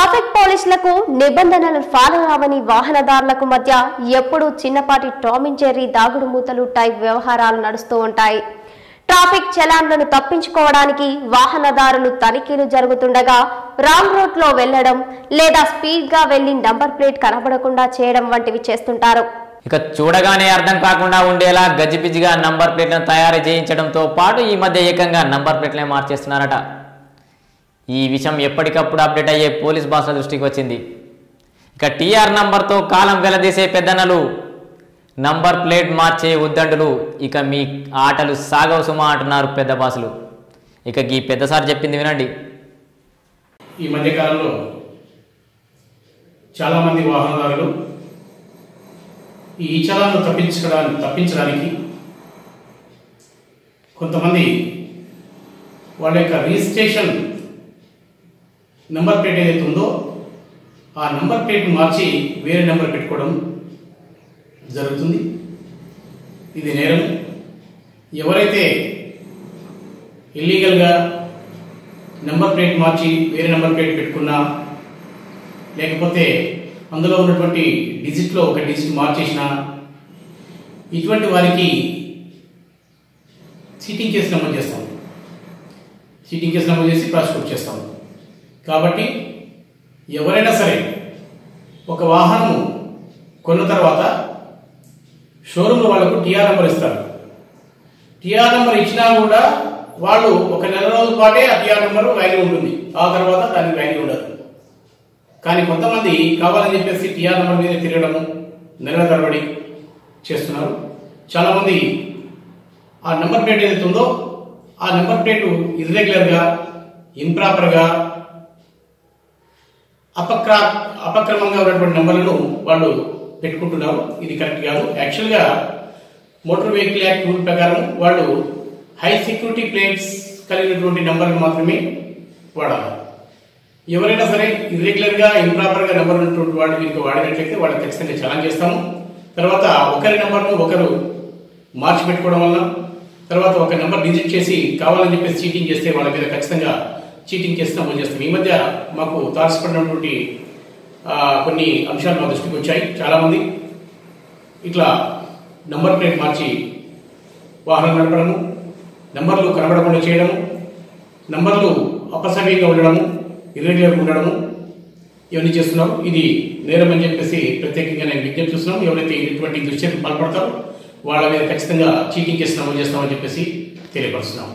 Traffic పోలీసులకు నిబంధనలు follow అవని వాహనదారులకు మధ్య ఎప్పుడూ చిన్నపాటి టామ్ దాగుడు మూతలు టైప్ వ్యవహారాలు నడుస్తూ ఉంటాయి. ట్రాఫిక్ చలాన్లను తప్పించుకోవడానికి వాహనదారులు తనిఖీలు జరుగుతుండగా రాంగ్ రూట్లో వెళ్ళడం లేదా స్పీడ్గా వెళ్ళి నంబర్ ప్లేట్ కనబడకుండా చేయడం వంటివి చేస్తుంటారు. ఇక చూడగానే అర్థం కాకుండా ఉండేలా గజిబిజిగా నంబర్ ప్లేట్లను తయారు చేయించడంతో పాటు ఈ మధ్య ఏకంగా నంబర్ ప్లేట్లే మార్చేస్తున్నారట. ఈ విషయం ఎప్పటికప్పుడు అప్డేట్ అయ్యే పోలీస్ బాసుల దృష్టికి వచ్చింది. ఇక టీఆర్ నంబర్తో కాలం వెలదీసే పెద్దనలు నంబర్ ప్లేట్ మార్చే ఉద్దండులు ఇక మీ ఆటలు సాగవు సుమా అంటున్నారు పెద్ద బాసులు. ఇక ఈ పెద్దసారి చెప్పింది వినండి. ఈ మధ్యకాలంలో చాలామంది వాహనదారులు ఈ ఈచలాలను తప్పించడానికి తప్పించడానికి కొంతమంది వాళ్ళ యొక్క రిజిస్ట్రేషన్ నెంబర్ ప్లేట్ ఏదైతే ఉందో ఆ నెంబర్ ప్లేట్ మార్చి వేరే నెంబర్ పెట్టుకోవడం జరుగుతుంది. ఇది నేరం. ఎవరైతే ఇల్లీగల్గా నెంబర్ ప్లేట్ మార్చి వేరే నెంబర్ ప్లేట్ పెట్టుకున్నా లేకపోతే అందులో ఉన్నటువంటి డిజిట్లో ఒక డిజిట్ మార్చేసిన ఇటువంటి వారికి చీటింగ్ కేసు నమోదు చేస్తాం. చీటింగ్ కేసు నమోదు చేసి ప్రాసిక్యూట్ చేస్తాం. కాబట్టి ఎవరైనా సరే ఒక వాహనము కొన్న తర్వాత షోరూమ్ వాళ్ళకు టీఆర్ నెంబర్ ఇస్తారు. టీఆర్ నెంబర్ ఇచ్చినా కూడా వాళ్ళు ఒక నెల రోజుల పాటే ఆ టీఆర్ నెంబర్ వ్యాల్యూ ఉంటుంది. ఆ తర్వాత దానికి వ్యాల్యూ ఉండదు. కానీ కొంతమంది కావాలని చెప్పేసి టీఆర్ నెంబర్ మీద తిరగడము నెలల తరబడి చేస్తున్నారు. చాలామంది ఆ నెంబర్ ప్లేట్ ఏదైతే ఉందో ఆ నెంబర్ ప్లేట్ ఇర్రెగ్యులర్గా ఇంప్రాపర్గా అపక్ర అపక్రమంగా ఉన్నటువంటి నెంబర్లను వాళ్ళు పెట్టుకుంటున్నారు. ఇది కరెక్ట్ కాదు. యాక్చువల్గా మోటార్ వెహికల్ యాక్ట్ రూల్ ప్రకారం వాళ్ళు హై సెక్యూరిటీ ప్లేట్స్ కలిగినటువంటి నెంబర్లు మాత్రమే వాడాలి. ఎవరైనా సరే ఇర్రెగ్యులర్గా ఇంప్రాపర్గా నెంబర్ ఉన్నటువంటి వాళ్ళు మీకు వాడినట్లయితే వాళ్ళు ఖచ్చితంగా ఛాలెంజ్ చేస్తాము. తర్వాత ఒకరి నెంబర్ను ఒకరు మార్చి పెట్టుకోవడం వల్ల తర్వాత ఒక నెంబర్ డిజిట్ చేసి కావాలని చెప్పేసి చీటింగ్ చేస్తే వాళ్ళ మీద ఖచ్చితంగా చీటింగ్ చేసి నమోదు చేస్తాం. ఈ మధ్య మాకు తారసపడినటువంటి కొన్ని అంశాలు మా దృష్టికి వచ్చాయి. చాలామంది ఇట్లా నంబర్ ప్లేట్ మార్చి వాహనం నడపడము నంబర్లు కనబడకుండా చేయడము నంబర్లు అపసవ్యంగా ఉండడము ఇర్రెగ్యులర్గా ఉండడము ఇవన్నీ చేస్తున్నాం. ఇది నేరం అని చెప్పేసి ప్రత్యేకంగా నేను విజ్ఞప్తి చేస్తున్నాం. ఎవరైతే ఇటువంటి దుశ్చర్యకు పాల్పడతారో వాళ్ళ మీద ఖచ్చితంగా చీటింగ్ కేసు నమోదు చేస్తామని చెప్పేసి తెలియపరుస్తున్నాం.